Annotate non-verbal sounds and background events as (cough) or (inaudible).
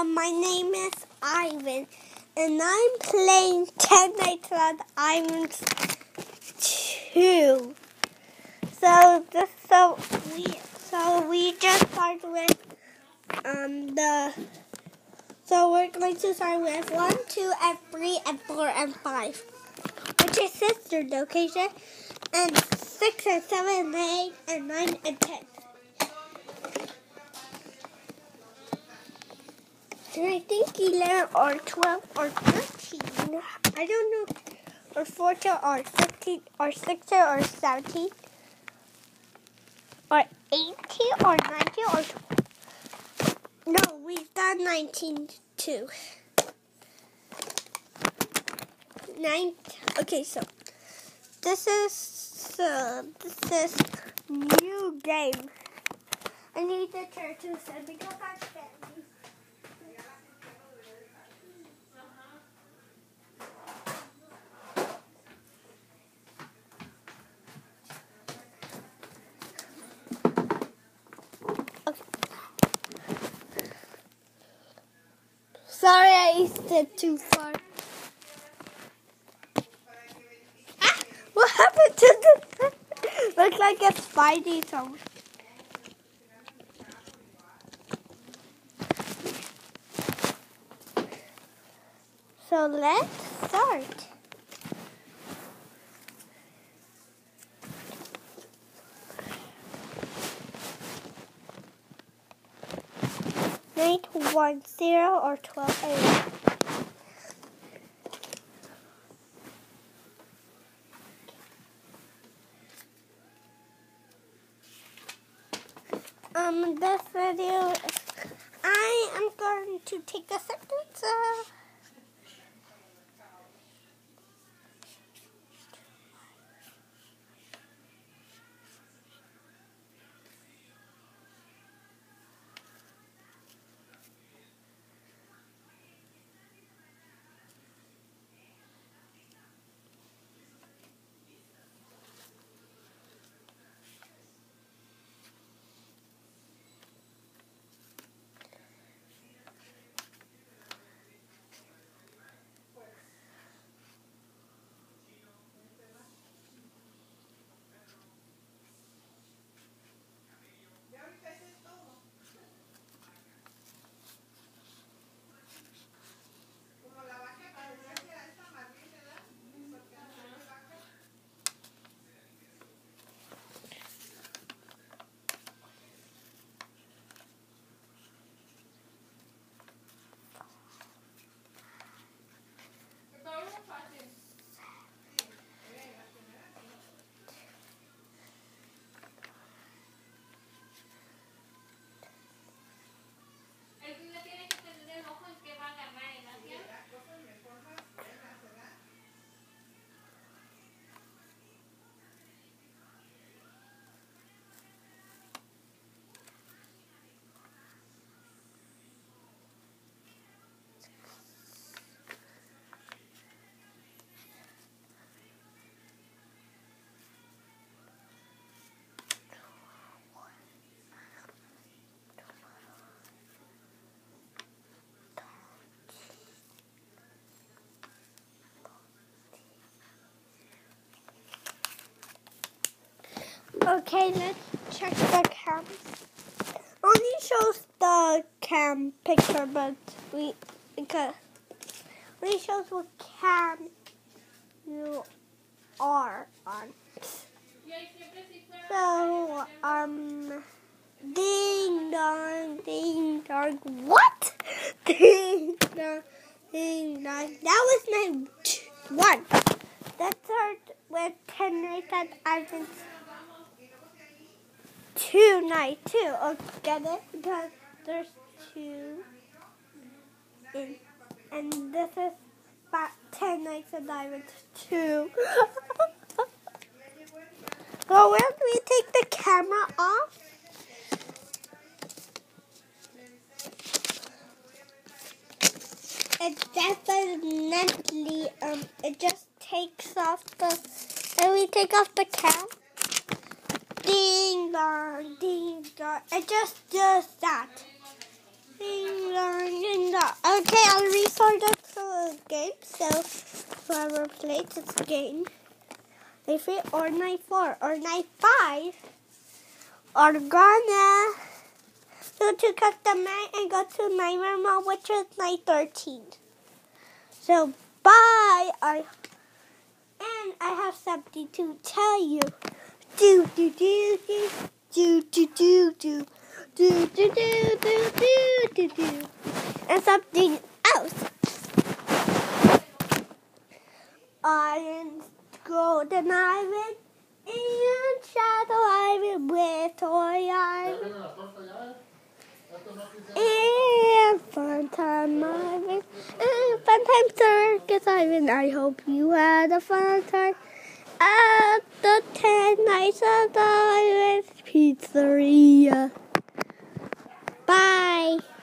Um, my name is Ivan, and I'm playing Ten Nights at Ivan's Two. So this, so we, so we just start with um the. So we're going to start with one, two, and three, and four, and five, which is sister location, and six, and seven, and eight, and nine, and ten. And I think 11 or 12 or 13. I don't know. Or 14 or 15 or 16 or 17. Or 18 or 19 or. No, we've done 19 too. Nine. Okay, so this is uh, this is new game. I need the chair to sit because I'm standing. Sorry, I stood too far. Ah, what happened to the? (laughs) Looks like a Spidey song. So let's start. Night one zero or twelve a.m. Um, this video, I am going to take a sentence. Uh, Okay, let's check the cam. Only shows the cam picture, but we because only shows what cam you are on. So, um, ding dong, ding dong. What? (laughs) Ding dong, ding dong. That was my one. Let's start with ten nights at Ivan's two night two. Oh, get it? Because there's two. In, and this is about ten nights Ivan's two. Well, where do we take the camera off? It definitely um it just takes off the and we take off the cam. Dong, ding dong. Just does that. Ding dong, ding dong. Okay, I'll restart the game. So whoever plays this game, if it or night four or night five are gonna go to custom night and go to nightmare mode, which is night thirteen. So bye. I and I have something to tell you. Do do do do do do do do do do do do do do do and something else. On Golden Island and Shadow Island with Toy Island and Fun Time Island and Fun Time Circus Island. I hope you had a fun time at the ten nights of the pizzeria. Bye.